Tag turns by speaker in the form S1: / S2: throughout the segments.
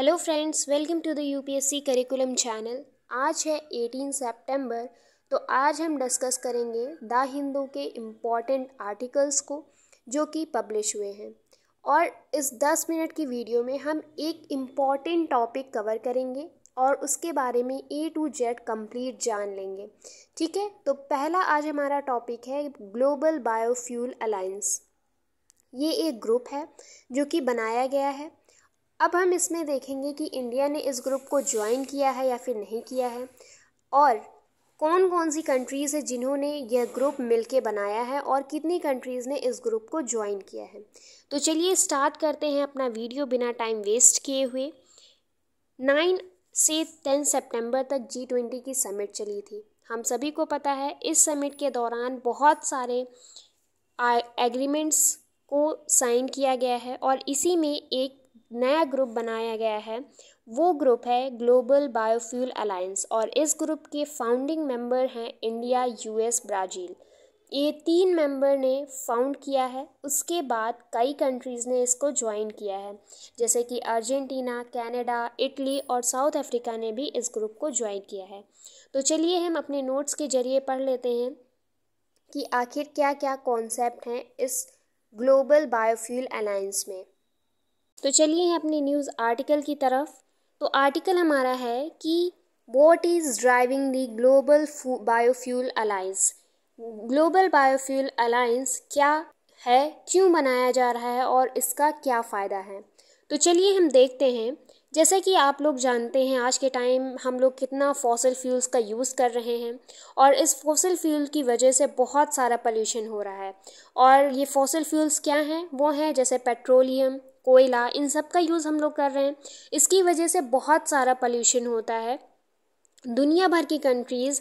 S1: Hello friends welcome to the UPSC curriculum channel आज है 18 सितंबर तो आज हम डिस्कस करेंगे द हिंदू के इंपॉर्टेंट आर्टिकल्स को, जो कि पब्लिश हुए हैं। और इस 10 मिनट की वीडियो में हम एक इंपॉर्टेंट टॉपिक कवर करेंगे और उसके बारे में ए टू जेड कंप्लीट जान लेंगे। ठीक है? तो पहला आज हमारा टॉपिक है ग्लोबल बायोफ्यूल अलायंस ये एक ग्रुप है, जो कि बनाया गया है। अब हम इसमें देखेंगे कि इंडिया ने इस ग्रुप को ज्वाइन किया है या फिर नहीं किया है और कौन कौन सी कंट्रीज़ है जिन्होंने यह ग्रुप मिलके बनाया है और कितनी कंट्रीज़ ने इस ग्रुप को ज्वाइन किया है। तो चलिए स्टार्ट करते हैं अपना वीडियो बिना टाइम वेस्ट किए हुए। नाइन से टेन सितंबर तक जी ट्वेंटी की समिट चली थी। हम सभी को पता है, इस समिट के दौरान बहुत सारे एग्रीमेंट्स को साइन किया गया है और इसी में एक नया ग्रुप बनाया गया है। वो ग्रुप है ग्लोबल बायोफ्यूल अलायंस और इस ग्रुप के फाउंडिंग मेंबर हैं इंडिया, यूएस, ब्राज़ील। ये तीन मेंबर ने फाउंड किया है। उसके बाद कई कंट्रीज़ ने इसको ज्वाइन किया है। जैसे कि अर्जेंटीना, कनाडा, इटली और साउथ अफ्रीका ने भी इस ग्रुप को ज्वाइन किया है। तो चलिए हम अपने नोट्स के ज़रिए पढ़ लेते हैं कि आखिर क्या क्या कॉन्सेप्ट हैं इस ग्लोबल बायोफ्यूल अलायंस में। तो चलिए अपनी न्यूज़ आर्टिकल की तरफ़। तो आर्टिकल हमारा है कि what is driving the global biofuel alliance global biofuel alliance क्या है, क्यों बनाया जा रहा है और इसका क्या फ़ायदा है? तो चलिए हम देखते हैं। जैसे कि आप लोग जानते हैं, आज के टाइम हम लोग कितना फॉसल फ्यूल्स का यूज़ कर रहे हैं और इस फॉसल फ्यूल की वजह से बहुत सारा पोल्यूशन हो रहा है। और ये फॉसल फ्यूल्स क्या हैं? वो हैं जैसे पेट्रोलियम कोयला, इन सब का यूज़ हम लोग कर रहे हैं। इसकी वजह से बहुत सारा पोल्यूशन होता है। दुनिया भर की कंट्रीज़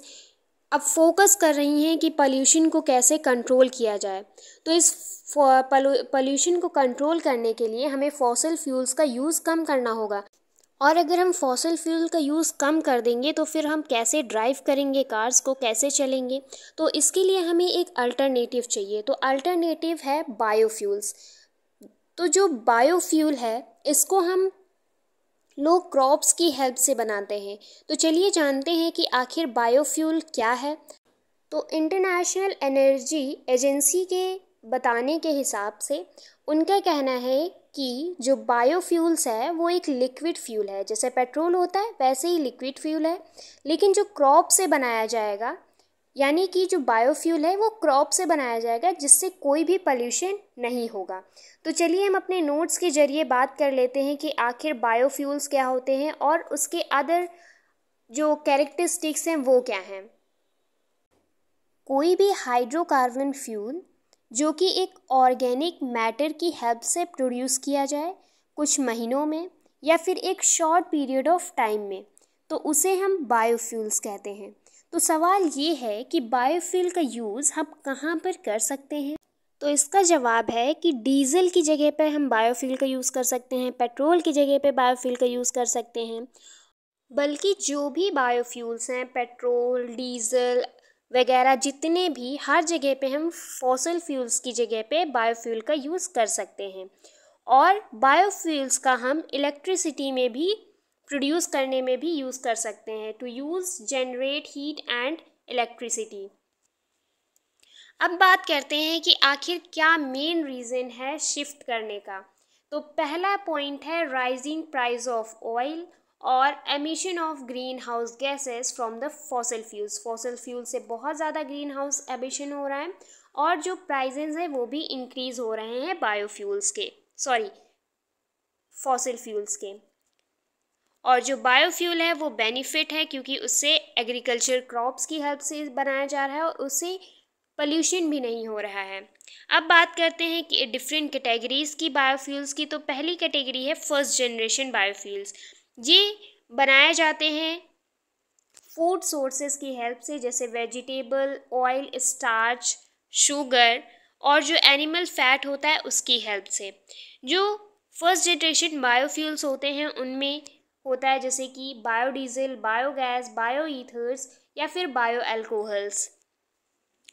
S1: अब फोकस कर रही हैं कि पोल्यूशन को कैसे कंट्रोल किया जाए। तो इस पोल्यूशन को कंट्रोल करने के लिए हमें फॉसल फ्यूल्स का यूज़ कम करना होगा। और अगर हम फॉसल फ्यूल का यूज़ कम कर देंगे तो फिर हम कैसे ड्राइव करेंगे कार्स को, कैसे चलेंगे? तो इसके लिए हमें एक अल्टरनेटिव चाहिए। तो अल्टरनेटिव है बायोफ्यूल्स तो जो बायोफ्यूल है, इसको हम लोग क्रॉप्स की हेल्प से बनाते हैं। तो चलिए जानते हैं कि आखिर बायोफ्यूल क्या है। तो इंटरनेशनल एनर्जी एजेंसी के बताने के हिसाब से, उनका कहना है कि जो बायोफ्यूल्स है, वो एक लिक्विड फ्यूल है। जैसे पेट्रोल होता है, वैसे ही लिक्विड फ्यूल है। लेकिन जो क्रॉप से बनाया जाएगा यानी कि जो बायोफ्यूल है वो क्रॉप से बनाया जाएगा, जिससे कोई भी पॉल्यूशन नहीं होगा। तो चलिए हम अपने नोट्स के ज़रिए बात कर लेते हैं कि आखिर बायोफ्यूल्स क्या होते हैं और उसके अदर जो कैरेक्टरिस्टिक्स हैं वो क्या हैं। कोई भी हाइड्रोकार्बन फ्यूल जो कि एक ऑर्गेनिक मैटर की हेल्प से प्रोड्यूस किया जाए, कुछ महीनों में या फिर एक शॉर्ट पीरियड ऑफ़ टाइम में तो उसे हम बायोफ्यूल्स कहते हैं। तो सवाल ये है कि बायोफ्यूल का यूज़ हम कहाँ पर कर सकते हैं? तो इसका जवाब है कि डीजल की जगह पर हम बायोफ्यूल का यूज़ कर सकते हैं पेट्रोल की जगह पर बायोफ्यूल का यूज़ कर सकते हैं। बल्कि जो भी बायोफ्यूल्स हैं पेट्रोल डीजल वगैरह जितने भी, हर जगह पे हम फॉसल फ्यूल्स की जगह पे बायोफ्यूल का यूज़ कर सकते हैं। और बायोफ्यूल्स का हम इलेक्ट्रिसिटी में भी प्रोड्यूस करने में भी यूज़ कर सकते हैं to use generate heat and electricity अब बात करते हैं कि आखिर क्या मेन रीज़न है शिफ्ट करने का। तो पहला पॉइंट है राइजिंग प्राइस ऑफ़ ऑयल और emission of greenhouse gases from the fossil fuels fossil fuel से बहुत ज़्यादा ग्रीन हाउस एमिशन हो रहा है और जो प्राइजेज हैं वो भी इंक्रीज़ हो रहे हैं बायोफ्यूल्स के सॉरी फॉसल फ्यूल्स के। और जो बायोफ्यूल है वो बेनिफिट है क्योंकि उससे एग्रीकल्चर क्रॉप्स की हेल्प से बनाया जा रहा है और उससे पल्यूशन भी नहीं हो रहा है। अब बात करते हैं कि डिफरेंट कैटेगरीज़ की बायोफ्यूल्स की तो पहली कैटेगरी है फ़र्स्ट जनरेशन बायोफ्यूल्स ये बनाए जाते हैं फ़ूड सोर्सेज की हेल्प से, जैसे वेजिटेबल ऑयल स्टार्च शुगर और जो एनिमल फैट होता है उसकी हेल्प से। जो फ़र्स्ट जनरेशन बायोफ्यूल्स होते हैं, उनमें होता है जैसे कि बायोडीज़ल, बायोगैस बायो ईथर्स या फिर बायो एल्कोहल्स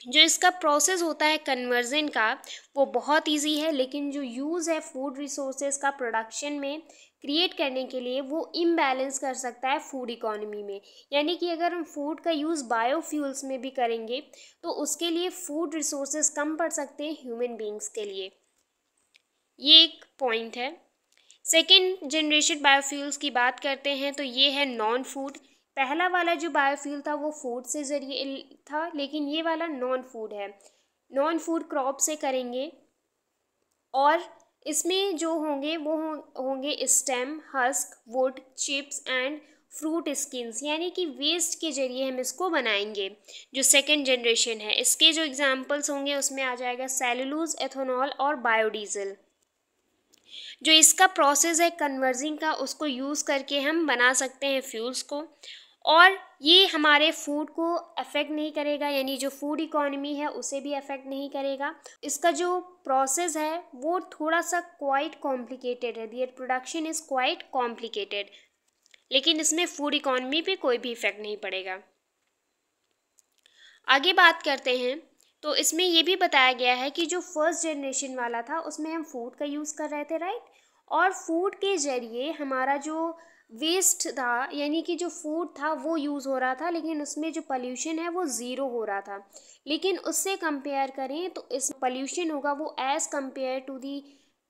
S1: जो इसका प्रोसेस होता है कन्वर्जन का, वो बहुत इजी है, लेकिन जो यूज़ है फ़ूड रिसोर्सेज का प्रोडक्शन में क्रिएट करने के लिए, वो इम्बैलेंस कर सकता है फ़ूड इकोनॉमी में। यानी कि अगर हम फ़ूड का यूज़ बायोफ्यूल्स में भी करेंगे तो उसके लिए फ़ूड रिसोर्सेज कम पड़ सकते हैं ह्यूमन बींग्स के लिए। ये एक पॉइंट है। सेकेंड जनरेशन बायोफ्यूल्स की बात करते हैं तो ये है नॉन फ़ूड पहला वाला जो बायोफ्यूल था, वो फ़ूड से ज़रिए था, लेकिन ये वाला नॉन फ़ूड है. नॉन फ़ूड क्रॉप से करेंगे, और इसमें जो होंगे, वो होंगे stem husk wood chips and fruit skins यानी कि वेस्ट के ज़रिए हम इसको बनाएँगे, जो सेकेंड जनरेशन है. इसके जो एग्जांपल्स होंगे, उसमें आ जाएगा सेलुलोज एथोनॉल और बायोडीज़ल जो इसका प्रोसेस है कन्वर्जिंग का, उसको यूज़ करके हम बना सकते हैं फ्यूल्स को। और ये हमारे फ़ूड को अफेक्ट नहीं करेगा, यानी जो फ़ूड इकोनॉमी है, उसे भी अफेक्ट नहीं करेगा। इसका जो प्रोसेस है, वो थोड़ा सा क्वाइट कॉम्प्लिकेटेड है। Their production is quite complicated लेकिन इसमें फ़ूड इकोनॉमी पे कोई भी इफ़ेक्ट नहीं पड़ेगा। आगे बात करते हैं। तो इसमें ये भी बताया गया है कि जो फ़र्स्ट जनरेशन वाला था, उसमें हम फ़ूड का यूज़ कर रहे थे राइट और फ़ूड के ज़रिए हमारा जो वेस्ट था, यानी कि जो फ़ूड था, वो यूज़ हो रहा था, लेकिन उसमें जो पॉल्यूशन है, वो ज़ीरो हो रहा था। लेकिन उससे कंपेयर करें तो इस पॉल्यूशन होगा, वो as compare to the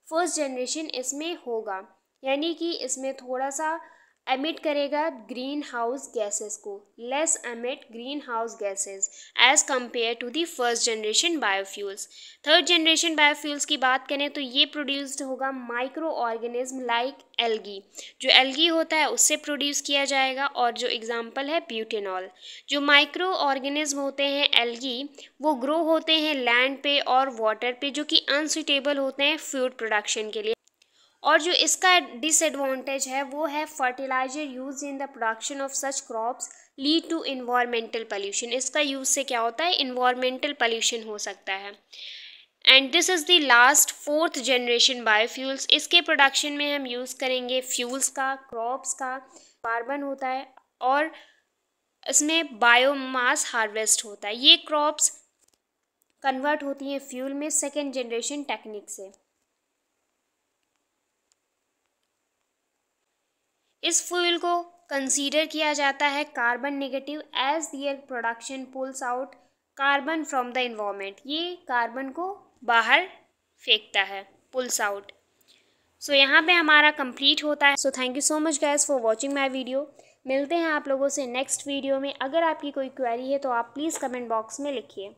S1: first generation इसमें होगा। यानी कि इसमें थोड़ा सा एमिट करेगा ग्रीन हाउस गैसेस को less emit greenhouse gases as compare to the first generation biofuels third generation biofuels की बात करें तो ये प्रोड्यूस्ड होगा माइक्रो ऑर्गेनिज्म लाइक एल्गी जो एल्गी होता है उससे प्रोड्यूस किया जाएगा और जो एग्ज़ाम्पल है ब्यूटेनॉल जो माइक्रो ऑर्गेनिज्म होते हैं एल्गी वो ग्रो होते हैं लैंड पे और वाटर पे जो कि अनसुटेबल होते हैं फ़ूड प्रोडक्शन के लिए और जो इसका डिसएडवांटेज है, वो है fertilizer use in the production of such crops lead to environmental pollution इसका यूज़ से क्या होता है? इन्वायरमेंटल पोल्यूशन हो सकता है। And this is the last fourth generation biofuels इसके प्रोडक्शन में हम यूज़ करेंगे फ्यूल्स का क्रॉप्स का कार्बन होता है और इसमें बायोमास हार्वेस्ट होता है। ये क्रॉप्स कन्वर्ट होती हैं फ्यूल में सेकेंड जनरेशन टेक्निक से। इस फ्यूल को कंसीडर किया जाता है carbon negative as their production pulls out carbon from the environment ये कार्बन को बाहर फेंकता है पुल्स आउट सो यहाँ पे हमारा कंप्लीट होता है। So thank you so much guys for watching my video मिलते हैं आप लोगों से नेक्स्ट वीडियो में। अगर आपकी कोई क्वेरी है तो आप प्लीज़ कमेंट बॉक्स में लिखिए।